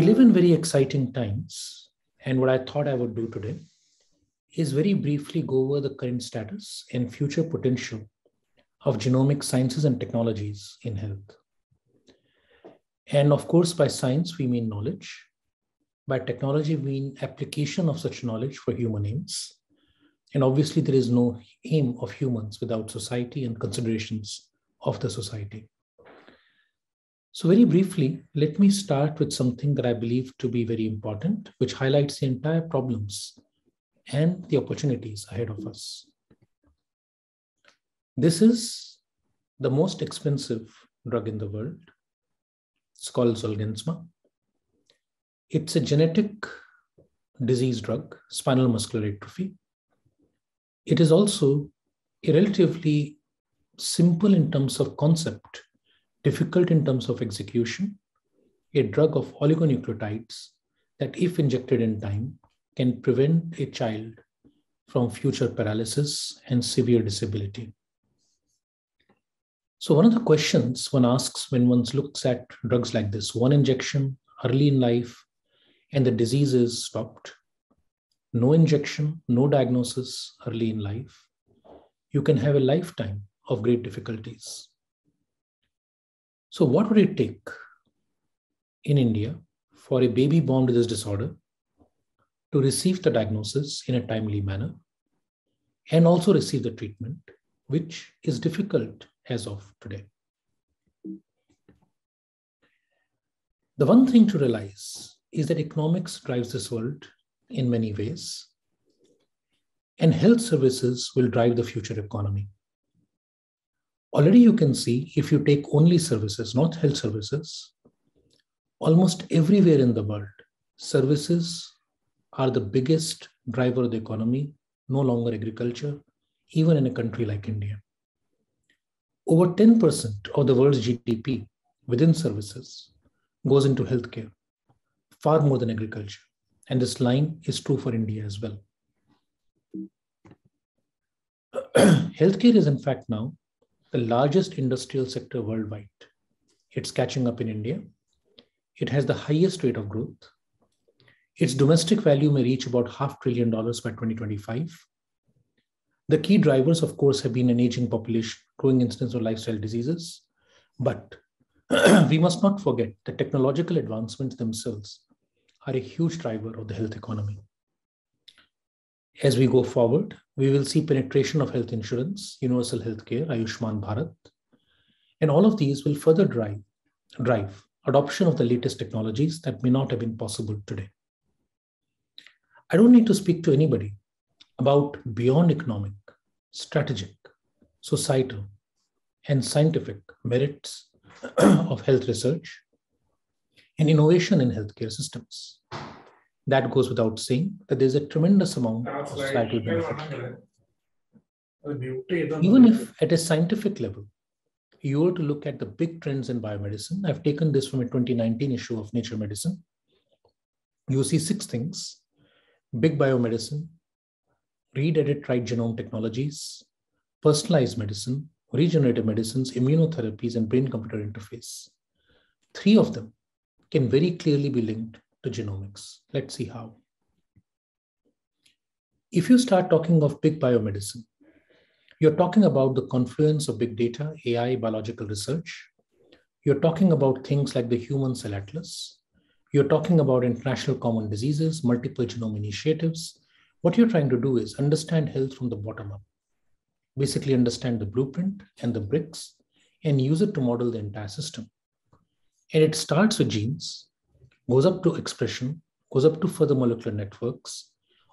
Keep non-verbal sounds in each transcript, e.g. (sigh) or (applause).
We live in very exciting times, and what I thought I would do today is very briefly go over the current status and future potential of genomic sciences and technologies in health. And of course, by science, we mean knowledge. By technology, we mean application of such knowledge for human aims. And obviously, there is no aim of humans without society and considerations of the society. So, very briefly, let me start with something that I believe to be very important, which highlights the entire problems and the opportunities ahead of us. This is the most expensive drug in the world. It's called Zolgensma. It's a genetic disease drug, spinal muscular atrophy. It is also a relatively simple in terms of concept, difficult in terms of execution, a drug of oligonucleotides that, if injected in time, can prevent a child from future paralysis and severe disability. So, one of the questions one asks when one looks at drugs like this one injection early in life, and the disease is stopped, no injection, no diagnosis early in life, you can have a lifetime of great difficulties. So, what would it take in India for a baby born with this disorder to receive the diagnosis in a timely manner and also receive the treatment, which is difficult as of today. The one thing to realize is that economics drives this world in many ways, and health services will drive the future economy. Already, you can see if you take only services, not health services, almost everywhere in the world, services are the biggest driver of the economy, no longer agriculture, even in a country like India. Over 10% of the world's GDP within services goes into healthcare, far more than agriculture. And this line is true for India as well. (clears throat) healthcare is, in fact, now the largest industrial sector worldwide. It's catching up in India. It has the highest rate of growth its domestic value may reach about half trillion dollars by 2025. The key drivers, of course, have been an aging population, growing incidence of lifestyle diseases. But (clears throat) we must not forget that technological advancements themselves are a huge driver of the health economy. As we go forward, we will see penetration of health insurance, universal healthcare, Ayushman Bharat, and all of these will further drive, drive adoption of the latest technologies that may not have been possible today. I don't need to speak to anybody about beyond economic, strategic, societal, and scientific merits (clears throat) of health research and innovation in healthcare systems. That goes without saying that there's a tremendous amount of societal benefit. Even if at a scientific level, you were to look at the big trends in biomedicine, I've taken this from a 2019 issue of Nature Medicine. You see six things big biomedicine, read, edit, write genome technologies, personalized medicine, regenerative medicines, immunotherapies, and brain computer interface. Three of them can very clearly be linked to genomics. Let's see how. If you start talking of big biomedicine, you're talking about the confluence of big data, AI, biological research. You're talking about things like the Human Cell Atlas, you're talking about international common diseases, multiple genome initiatives. What you're trying to do is understand health from the bottom up. Basically, understand the blueprint and the bricks and use it to model the entire system. And it starts with genes, goes up to expression, goes up to further molecular networks.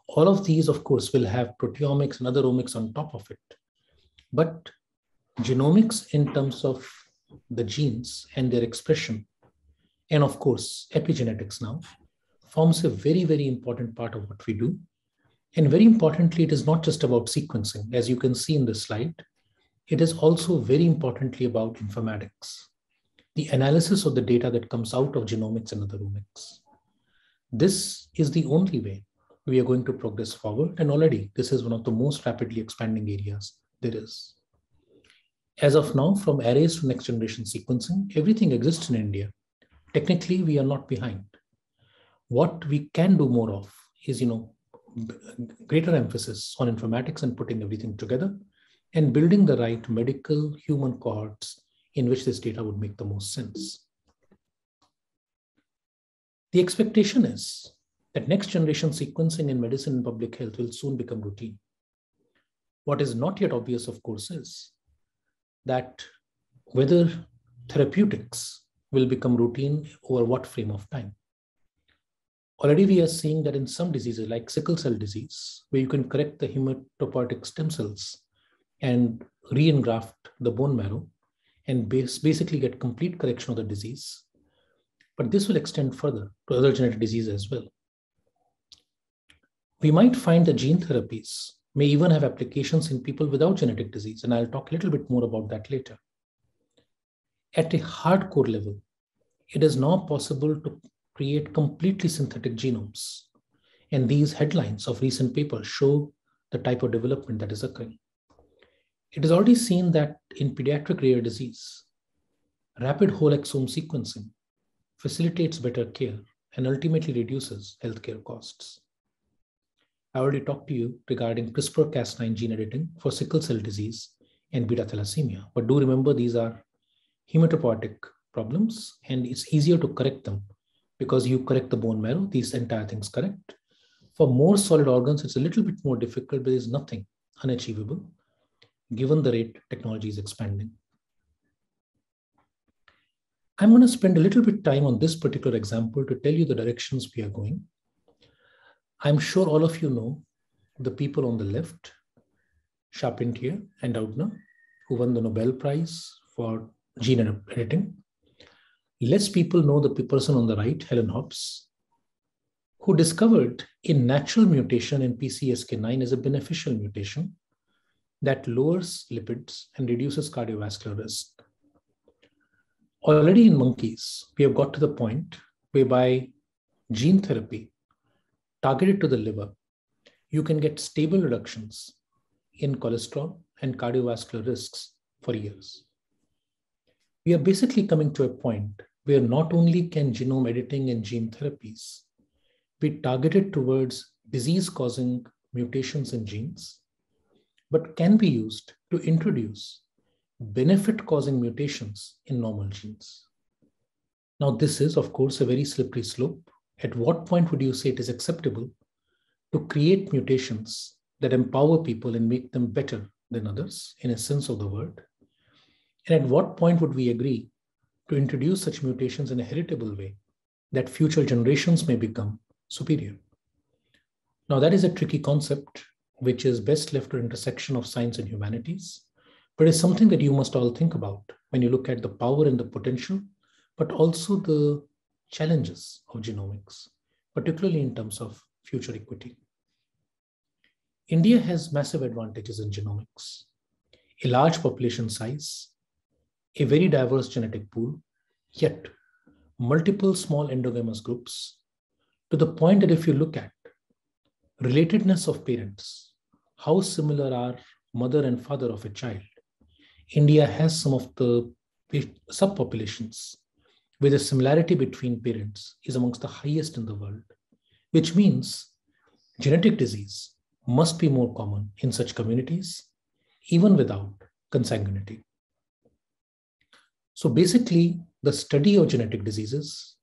All of these, of course, will have proteomics and other omics on top of it. But genomics, in terms of the genes and their expression, and of course, epigenetics now forms a very, very important part of what we do. And very importantly, it is not just about sequencing, as you can see in this slide. It is also very importantly about informatics, the analysis of the data that comes out of genomics and other omics. This is the only way we are going to progress forward. And already, this is one of the most rapidly expanding areas there is. As of now, from arrays to next generation sequencing, everything exists in India Technically, we are not behind. What we can do more of is, you know, greater emphasis on informatics and putting everything together and building the right medical human cohorts in which this data would make the most sense. The expectation is that next generation sequencing in medicine and public health will soon become routine. What is not yet obvious, of course, is that whether therapeutics will become routine over what frame of time. Already we are seeing that in some diseases like sickle cell disease, where you can correct the hematopoietic stem cells and re-engraft the bone marrow and base, basically get complete correction of the disease. But this will extend further to other genetic diseases as well. We might find that gene therapies may even have applications in people without genetic disease, and I'll talk a little bit more about that later. At a hardcore level, it is now possible to create completely synthetic genomes. And these headlines of recent papers show the type of development that is occurring. It is already seen that in pediatric rare disease, rapid whole exome sequencing facilitates better care and ultimately reduces healthcare costs. I already talked to you regarding CRISPR Cas9 gene editing for sickle cell disease and beta thalassemia, but do remember these are hematopoietic problems and it's easier to correct them because you correct the bone marrow, these entire things correct. For more solid organs, it's a little bit more difficult, but there's nothing unachievable given the rate technology is expanding. I'm going to spend a little bit time on this particular example to tell you the directions we are going. I'm sure all of you know the people on the left, Charpentier and Doudna, who won the Nobel Prize for gene editing. Less people know the person on the right, Helen Hobbs, who discovered a natural mutation in PCSK9 as a beneficial mutation that lowers lipids and reduces cardiovascular risk. Already in monkeys, we have got to the point whereby gene therapy targeted to the liver, you can get stable reductions in cholesterol and cardiovascular risks for years. We are basically coming to a point where not only can genome editing and gene therapies be targeted towards disease causing mutations in genes, but can be used to introduce benefit causing mutations in normal genes. Now, this is, of course, a very slippery slope. At what point would you say it is acceptable to create mutations that empower people and make them better than others, in a sense of the word? And at what point would we agree to introduce such mutations in a heritable way that future generations may become superior? Now, that is a tricky concept which is best left to intersection of science and humanities, but it's something that you must all think about when you look at the power and the potential, but also the challenges of genomics, particularly in terms of future equity. India has massive advantages in genomics, a large population size, a very diverse genetic pool, yet multiple small endogamous groups, to the point that if you look at relatedness of parents, how similar are mother and father of a child. India has some of the subpopulations where the similarity between parents is amongst the highest in the world, which means genetic disease must be more common in such communities, even without consanguinity. So basically, the study of genetic diseases,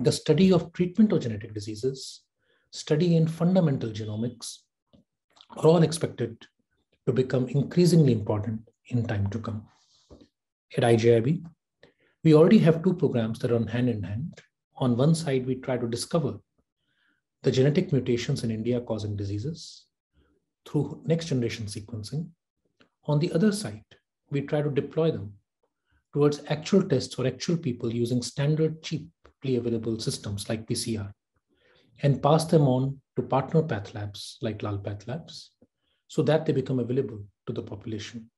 the study of treatment of genetic diseases, study in fundamental genomics are all expected to become increasingly important in time to come. At IGIB, we already have two programs that run hand in hand. On one side, we try to discover the genetic mutations in India causing diseases through next generation sequencing. On the other side, we try to deploy them towards actual tests for actual people using standard, cheaply available systems like PCR and pass them on to partner path labs like Lal Path Labs so that they become available to the population.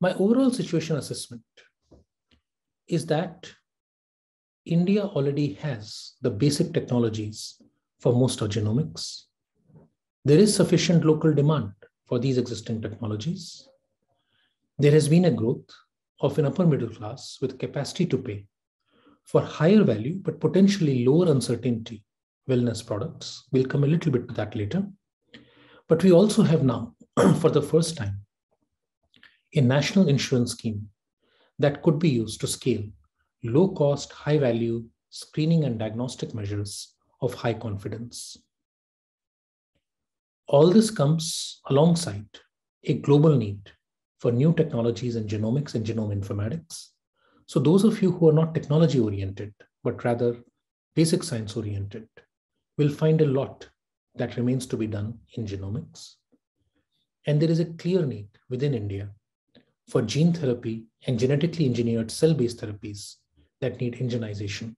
My overall situation assessment is that India already has the basic technologies for most of genomics. There is sufficient local demand for these existing technologies. There has been a growth of an upper middle class with capacity to pay for higher value but potentially lower uncertainty wellness products. We'll come a little bit to that later. But we also have now, (clears throat) for the first time, a national insurance scheme that could be used to scale low cost, high value screening and diagnostic measures of high confidence. All this comes alongside a global need for new technologies in genomics and genome informatics. So, those of you who are not technology oriented, but rather basic science oriented, will find a lot that remains to be done in genomics. And there is a clear need within India for gene therapy and genetically engineered cell based therapies that need indigenization.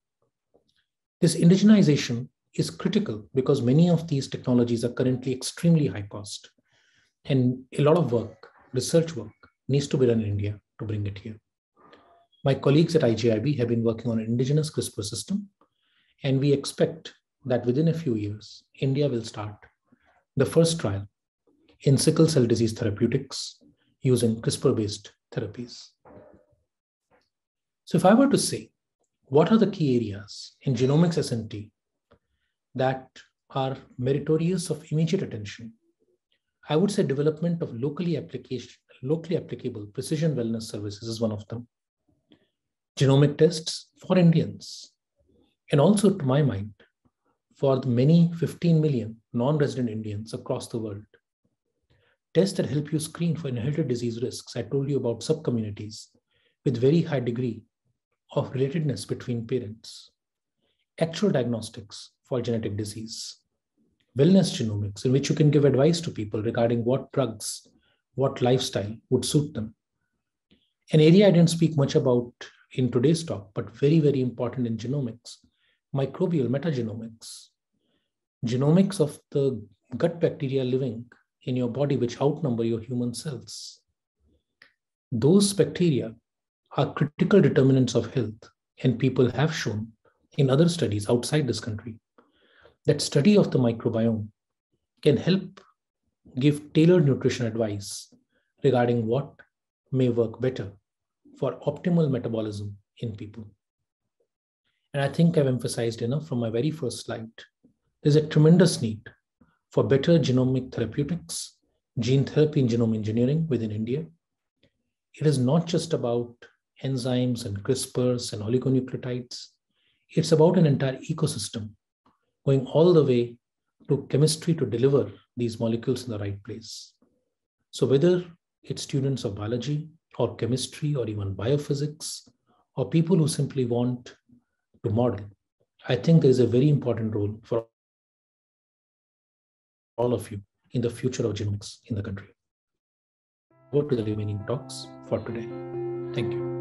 This indigenization is critical because many of these technologies are currently extremely high cost. And a lot of work, research work, needs to be done in India to bring it here. My colleagues at IGIB have been working on an indigenous CRISPR system, and we expect that within a few years, India will start the first trial in sickle cell disease therapeutics using CRISPR based therapies. So, if I were to say, what are the key areas in genomics S&T that are meritorious of immediate attention? I would say development of locally application, locally applicable precision wellness services is one of them. Genomic tests for Indians. And also, to my mind, for the many 15 million non-resident Indians across the world. Tests that help you screen for inherited disease risks. I told you about subcommunities with very high degree of relatedness between parents. Actual diagnostics for genetic disease. Wellness genomics, in which you can give advice to people regarding what drugs, what lifestyle would suit them. An area I didn't speak much about in today's talk, but very, very important in genomics microbial metagenomics, genomics of the gut bacteria living in your body, which outnumber your human cells. Those bacteria are critical determinants of health, and people have shown in other studies outside this country that study of the microbiome can help give tailored nutrition advice regarding what may work better for optimal metabolism in people. And I think I've emphasized enough from my very first slide. There's a tremendous need for better genomic therapeutics, gene therapy and genome engineering within India. It is not just about enzymes and CRISPRs and oligonucleotides. It's about an entire ecosystem going all the way to chemistry to deliver these molecules in the right place. So, whether it's students of biology or chemistry or even biophysics, or people who simply want to model. I think there is a very important role for all of you in the future of genomics in the country. Go to the remaining talks for today. Thank you.